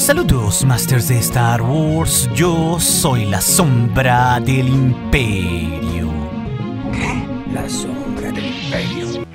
Saludos, Masters de Star Wars. Yo soy la sombra del Imperio. ¿Qué? La sombra.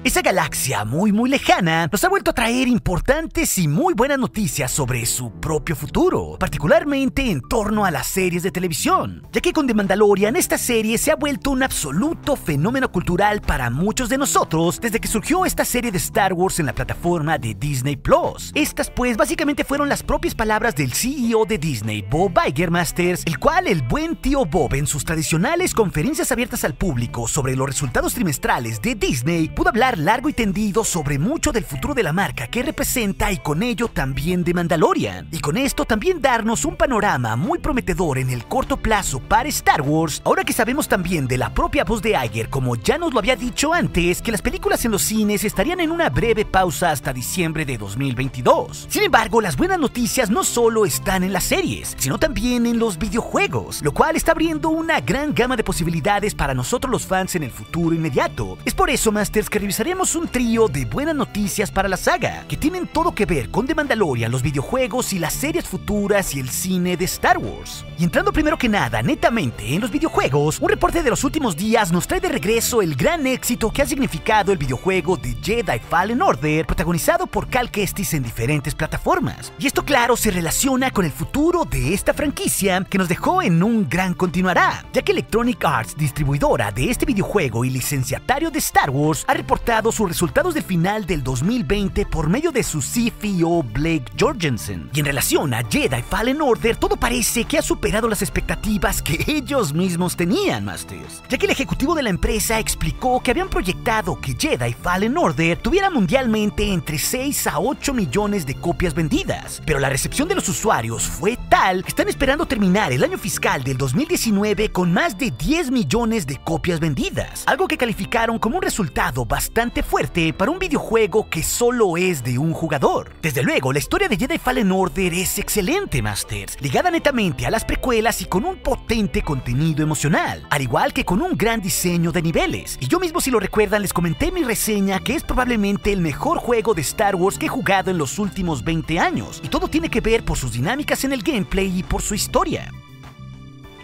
Esa galaxia muy muy lejana nos ha vuelto a traer importantes y muy buenas noticias sobre su propio futuro, particularmente en torno a las series de televisión, ya que con The Mandalorian esta serie se ha vuelto un absoluto fenómeno cultural para muchos de nosotros desde que surgió esta serie de Star Wars en la plataforma de Disney Plus. Estas pues básicamente fueron las propias palabras del CEO de Disney, Bob Iger Masters, el cual el buen tío Bob en sus tradicionales conferencias abiertas al público sobre los resultados trimestrales de Disney pudo hablar largo y tendido sobre mucho del futuro de la marca que representa y con ello también de Mandalorian. Y con esto también darnos un panorama muy prometedor en el corto plazo para Star Wars, ahora que sabemos también de la propia voz de Iger, como ya nos lo había dicho antes, que las películas en los cines estarían en una breve pausa hasta diciembre de 2022. Sin embargo, las buenas noticias no solo están en las series, sino también en los videojuegos, lo cual está abriendo una gran gama de posibilidades para nosotros los fans en el futuro inmediato. Es por eso, Masters, que revisaremos un trío de buenas noticias para la saga, que tienen todo que ver con The Mandalorian, los videojuegos y las series futuras y el cine de Star Wars. Y entrando primero que nada, netamente, en los videojuegos, un reporte de los últimos días nos trae de regreso el gran éxito que ha significado el videojuego de Jedi Fallen Order, protagonizado por Cal Kestis en diferentes plataformas. Y esto claro se relaciona con el futuro de esta franquicia que nos dejó en un gran continuará, ya que Electronic Arts, distribuidora de este videojuego y licenciatario de Star Wars, ha reportado sus resultados del final del 2020 por medio de su CFO Blake Jorgensen. Y en relación a Jedi Fallen Order, todo parece que ha superado las expectativas que ellos mismos tenían, Masters. Ya que el ejecutivo de la empresa explicó que habían proyectado que Jedi Fallen Order tuviera mundialmente entre 6 a 8 millones de copias vendidas. Pero la recepción de los usuarios fue tal que están esperando terminar el año fiscal del 2019 con más de 10 millones de copias vendidas. Algo que calificaron como un resultado bastante fuerte para un videojuego que solo es de un jugador. Desde luego, la historia de Jedi Fallen Order es excelente, Masters, ligada netamente a las precuelas y con un potente contenido emocional, al igual que con un gran diseño de niveles. Y yo mismo, si lo recuerdan, les comenté en mi reseña que es probablemente el mejor juego de Star Wars que he jugado en los últimos 20 años, y todo tiene que ver por sus dinámicas en el gameplay y por su historia.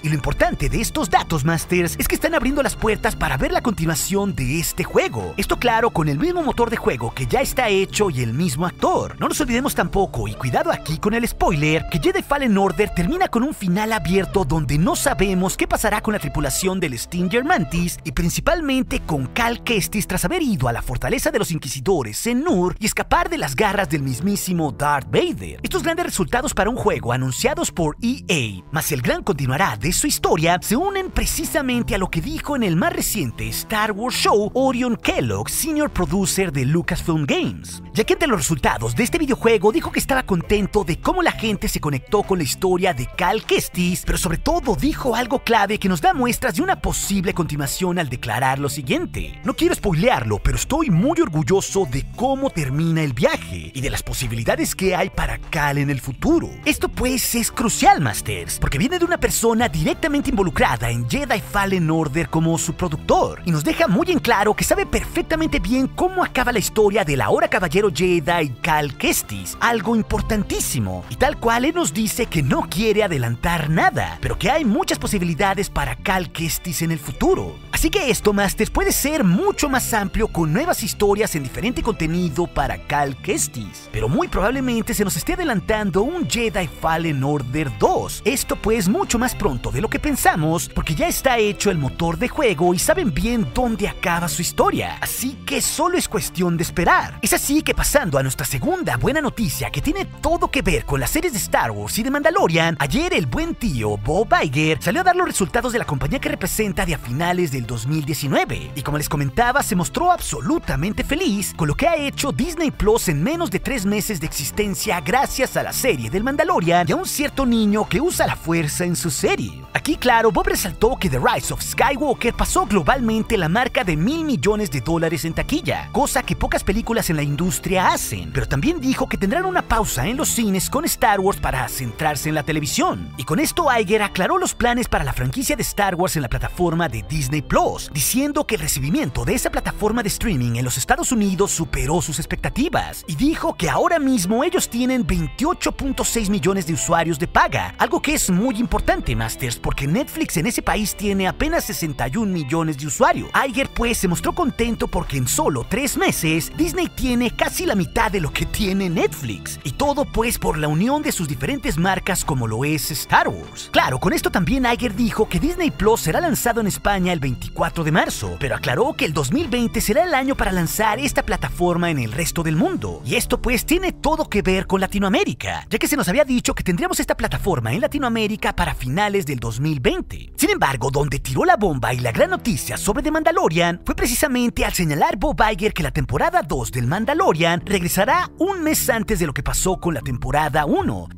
Y lo importante de estos datos, Masters, es que están abriendo las puertas para ver la continuación de este juego. Esto claro, con el mismo motor de juego que ya está hecho y el mismo actor. No nos olvidemos tampoco, y cuidado aquí con el spoiler, que Jedi Fallen Order termina con un final abierto donde no sabemos qué pasará con la tripulación del Stinger Mantis y principalmente con Cal Kestis tras haber ido a la fortaleza de los Inquisidores en Nur y escapar de las garras del mismísimo Darth Vader. Estos grandes resultados para un juego anunciados por EA, más el gran continuará de su historia se unen precisamente a lo que dijo en el más reciente Star Wars Show Orion Kellogg, senior producer de Lucasfilm Games, ya que entre los resultados de este videojuego dijo que estaba contento de cómo la gente se conectó con la historia de Cal Kestis, pero sobre todo dijo algo clave que nos da muestras de una posible continuación al declarar lo siguiente. No quiero spoilearlo, pero estoy muy orgulloso de cómo termina el viaje y de las posibilidades que hay para Cal en el futuro. Esto pues es crucial, Masters, porque viene de una persona directamente involucrada en Jedi Fallen Order como su productor y nos deja muy en claro que sabe perfectamente bien cómo acaba la historia del ahora caballero Jedi Cal Kestis, algo importantísimo. Y tal cual él nos dice que no quiere adelantar nada, pero que hay muchas posibilidades para Cal Kestis en el futuro. Así que esto, Masters, puede ser mucho más amplio con nuevas historias en diferente contenido para Cal Kestis. Pero muy probablemente se nos esté adelantando un Jedi Fallen Order 2. Esto pues mucho más pronto de lo que pensamos, porque ya está hecho el motor de juego y saben bien dónde acaba su historia. Así que solo es cuestión de esperar. Es así que pasando a nuestra segunda buena noticia que tiene todo que ver con las series de Star Wars y de Mandalorian, ayer el buen tío Bob Iger salió a dar los resultados de la compañía que representa de a finales del 2019. Y como les comentaba, se mostró absolutamente feliz con lo que ha hecho Disney Plus en menos de tres meses de existencia gracias a la serie del Mandalorian y a un cierto niño que usa la fuerza en su serie. Aquí, claro, Bob resaltó que The Rise of Skywalker pasó globalmente la marca de mil millones de dólares en taquilla, cosa que pocas películas en la industria hacen, pero también dijo que tendrán una pausa en los cines con Star Wars para centrarse en la televisión. Y con esto Iger aclaró los planes para la franquicia de Star Wars en la plataforma de Disney Plus, diciendo que el recibimiento de esa plataforma de streaming en los Estados Unidos superó sus expectativas. Y dijo que ahora mismo ellos tienen 28.6 millones de usuarios de paga, algo que es muy importante, Porque Netflix en ese país tiene apenas 61 millones de usuarios. Iger pues se mostró contento porque en solo tres meses Disney tiene casi la mitad de lo que tiene Netflix, y todo pues por la unión de sus diferentes marcas como lo es Star Wars. Claro, con esto también Iger dijo que Disney Plus será lanzado en España el 24 de marzo, pero aclaró que el 2020 será el año para lanzar esta plataforma en el resto del mundo. Y esto pues tiene todo que ver con Latinoamérica, ya que se nos había dicho que tendríamos esta plataforma en Latinoamérica para finales del 2020. Sin embargo, donde tiró la bomba y la gran noticia sobre The Mandalorian fue precisamente al señalar Bob Iger que la temporada 2 del Mandalorian regresará un mes antes de lo que pasó con la temporada 1,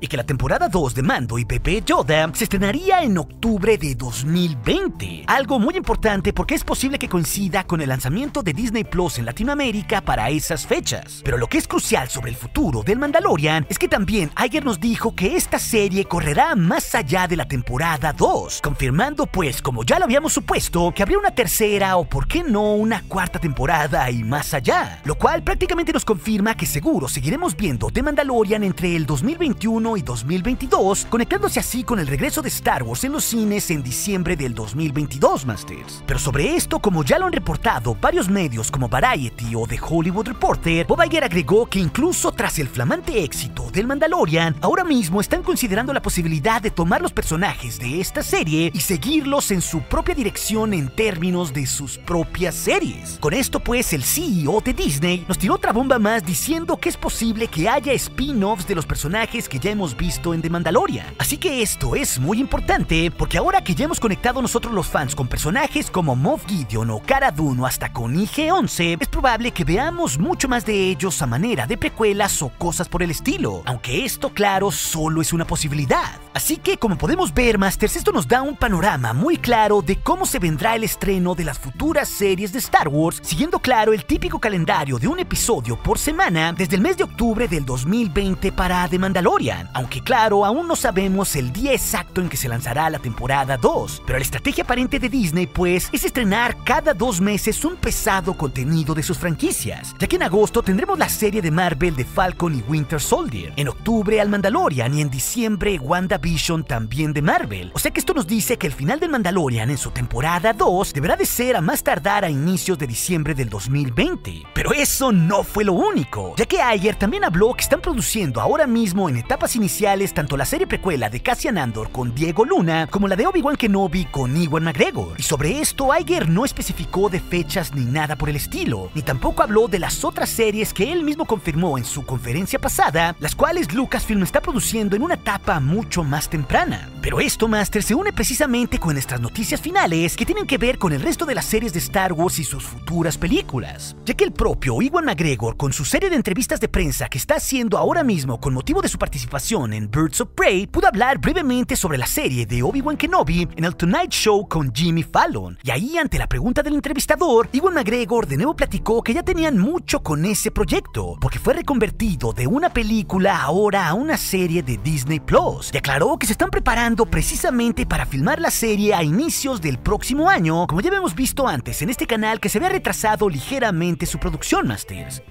y que la temporada 2 de Mando y Pepe Yoda se estrenaría en octubre de 2020. Algo muy importante porque es posible que coincida con el lanzamiento de Disney Plus en Latinoamérica para esas fechas. Pero lo que es crucial sobre el futuro del Mandalorian es que también Iger nos dijo que esta serie correrá más allá de la temporada 2, confirmando pues, como ya lo habíamos supuesto, que habría una tercera o por qué no una cuarta temporada y más allá. Lo cual prácticamente nos confirma que seguro seguiremos viendo The Mandalorian entre el 2021 y 2022, conectándose así con el regreso de Star Wars en los cines en diciembre del 2022, Masters. Pero sobre esto, como ya lo han reportado varios medios como Variety o The Hollywood Reporter, Bob Iger agregó que incluso tras el flamante éxito del Mandalorian, ahora mismo están considerando la posibilidad de tomar los personajes de esta serie y seguirlos en su propia dirección en términos de sus propias series. Con esto pues el CEO de Disney nos tiró otra bomba más diciendo que es posible que haya spin-offs de los personajes que ya hemos visto en The Mandalorian. Así que esto es muy importante porque ahora que ya hemos conectado nosotros los fans con personajes como Moff Gideon o Cara Dune o hasta con IG-11, es probable que veamos mucho más de ellos a manera de precuelas o cosas por el estilo, aunque esto claro solo es una posibilidad. Así que como podemos ver Masters, esto nos da un panorama muy claro de cómo se vendrá el estreno de las futuras series de Star Wars, siguiendo claro el típico calendario de un episodio por semana desde el mes de octubre del 2020 para The Mandalorian. Aunque claro, aún no sabemos el día exacto en que se lanzará la temporada 2, pero la estrategia aparente de Disney pues es estrenar cada dos meses un pesado contenido de sus franquicias, ya que en agosto tendremos la serie de Marvel de Falcon y Winter Soldier, en octubre al Mandalorian y en diciembre WandaVision también de Marvel, o sea que esto nos dice que el final del Mandalorian en su temporada 2 deberá de ser a más tardar a inicios de diciembre del 2020, pero eso no fue lo único, ya que Iger también habló que están produciendo ahora mismo en etapas iniciales tanto la serie precuela de Cassian Andor con Diego Luna como la de Obi-Wan Kenobi con Iwan McGregor. Y sobre esto, Iger no especificó de fechas ni nada por el estilo, ni tampoco habló de las otras series que él mismo confirmó en su conferencia pasada, las cuales Lucasfilm está produciendo en una etapa mucho más temprana. Pero esto, Master, se une precisamente con nuestras noticias finales que tienen que ver con el resto de las series de Star Wars y sus futuras películas, ya que el propio Iwan McGregor, con su serie de entrevistas de prensa que está haciendo ahora mismo con motivo de su participación en Birds of Prey, pudo hablar brevemente sobre la serie de Obi-Wan Kenobi en el Tonight Show con Jimmy Fallon. Y ahí, ante la pregunta del entrevistador, Iwan McGregor de nuevo platicó que ya tenían mucho con ese proyecto, porque fue reconvertido de una película ahora a una serie de Disney Plus. Y que se están preparando precisamente para filmar la serie a inicios del próximo año, como ya hemos visto antes en este canal que se había retrasado ligeramente su producción, Masters.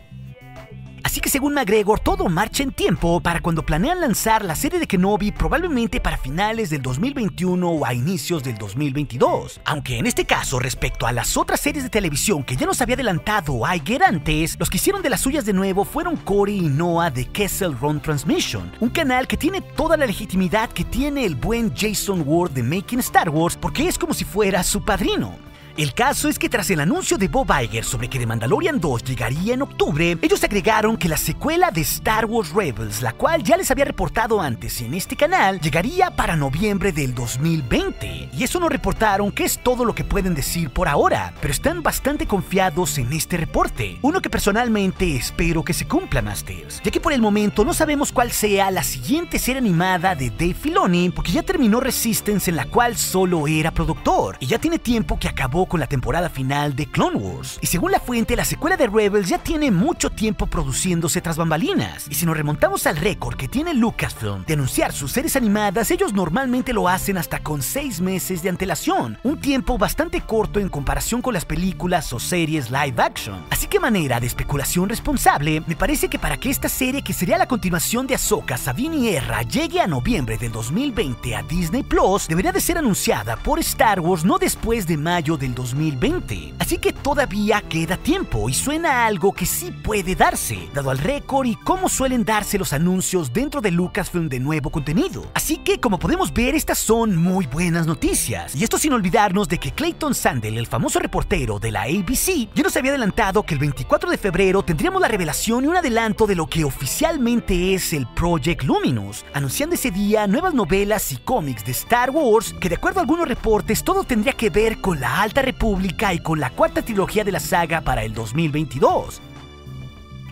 Así que según McGregor, todo marcha en tiempo para cuando planean lanzar la serie de Kenobi probablemente para finales del 2021 o a inicios del 2022. Aunque en este caso, respecto a las otras series de televisión que ya nos había adelantado Iger antes, los que hicieron de las suyas de nuevo fueron Corey y Noah de Kessel Run Transmission, un canal que tiene toda la legitimidad que tiene el buen Jason Ward de Making Star Wars porque es como si fuera su padrino. El caso es que tras el anuncio de Bob Iger sobre que The Mandalorian 2 llegaría en octubre, ellos agregaron que la secuela de Star Wars Rebels, la cual ya les había reportado antes en este canal, llegaría para noviembre del 2020. Y eso no reportaron que es todo lo que pueden decir por ahora, pero están bastante confiados en este reporte, uno que personalmente espero que se cumpla, Masters, ya que por el momento no sabemos cuál sea la siguiente serie animada de Dave Filoni, porque ya terminó Resistance en la cual solo era productor, y ya tiene tiempo que acabó con la temporada final de Clone Wars. Y según la fuente, la secuela de Rebels ya tiene mucho tiempo produciéndose tras bambalinas, y si nos remontamos al récord que tiene Lucasfilm de anunciar sus series animadas, ellos normalmente lo hacen hasta con 6 meses de antelación, un tiempo bastante corto en comparación con las películas o series live action. Así que manera de especulación responsable, me parece que para que esta serie que sería la continuación de Ahsoka, Sabine y Erra llegue a noviembre del 2020 a Disney Plus, debería de ser anunciada por Star Wars no después de mayo del 2020. Así que todavía queda tiempo y suena algo que sí puede darse, dado al récord y cómo suelen darse los anuncios dentro de Lucasfilm de nuevo contenido. Así que como podemos ver, estas son muy buenas noticias. Y esto sin olvidarnos de que Clayton Sandel, el famoso reportero de la ABC, ya nos había adelantado que el 24 de febrero tendríamos la revelación y un adelanto de lo que oficialmente es el Project Luminous, anunciando ese día nuevas novelas y cómics de Star Wars que de acuerdo a algunos reportes todo tendría que ver con la Alta República y con la cuarta trilogía de la saga para el 2022.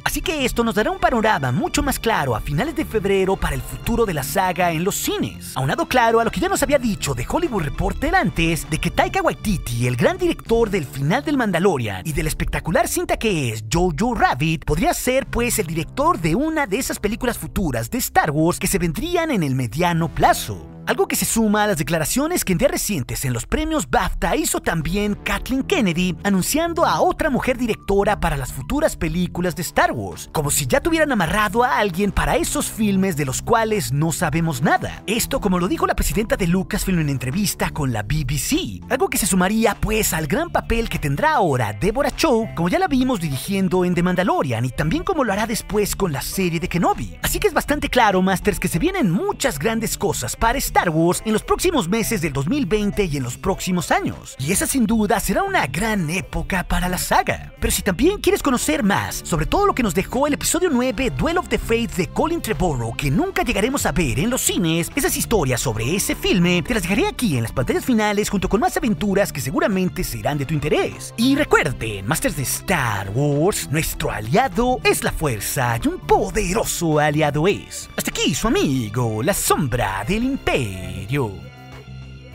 Así que esto nos dará un panorama mucho más claro a finales de febrero para el futuro de la saga en los cines. Aunado claro a lo que ya nos había dicho de Hollywood Reporter antes, de que Taika Waititi, el gran director del final del Mandalorian y de la espectacular cinta que es Jojo Rabbit, podría ser pues el director de una de esas películas futuras de Star Wars que se vendrían en el mediano plazo. Algo que se suma a las declaraciones que en días recientes en los premios BAFTA hizo también Kathleen Kennedy, anunciando a otra mujer directora para las futuras películas de Star Wars, como si ya tuvieran amarrado a alguien para esos filmes de los cuales no sabemos nada. Esto como lo dijo la presidenta de Lucasfilm en entrevista con la BBC, algo que se sumaría pues al gran papel que tendrá ahora Deborah Chow, como ya la vimos dirigiendo en The Mandalorian y también como lo hará después con la serie de Kenobi. Así que es bastante claro, Masters, que se vienen muchas grandes cosas para Star Wars en los próximos meses del 2020 y en los próximos años. Y esa sin duda será una gran época para la saga. Pero si también quieres conocer más sobre todo lo que nos dejó el episodio 9 Duel of the Fates de Colin Trevorrow que nunca llegaremos a ver en los cines, esas historias sobre ese filme te las dejaré aquí en las pantallas finales junto con más aventuras que seguramente serán de tu interés. Y recuerden, Masters de Star Wars, nuestro aliado es la fuerza y un poderoso aliado es. Hasta aquí su amigo, la sombra del imperio. 配六。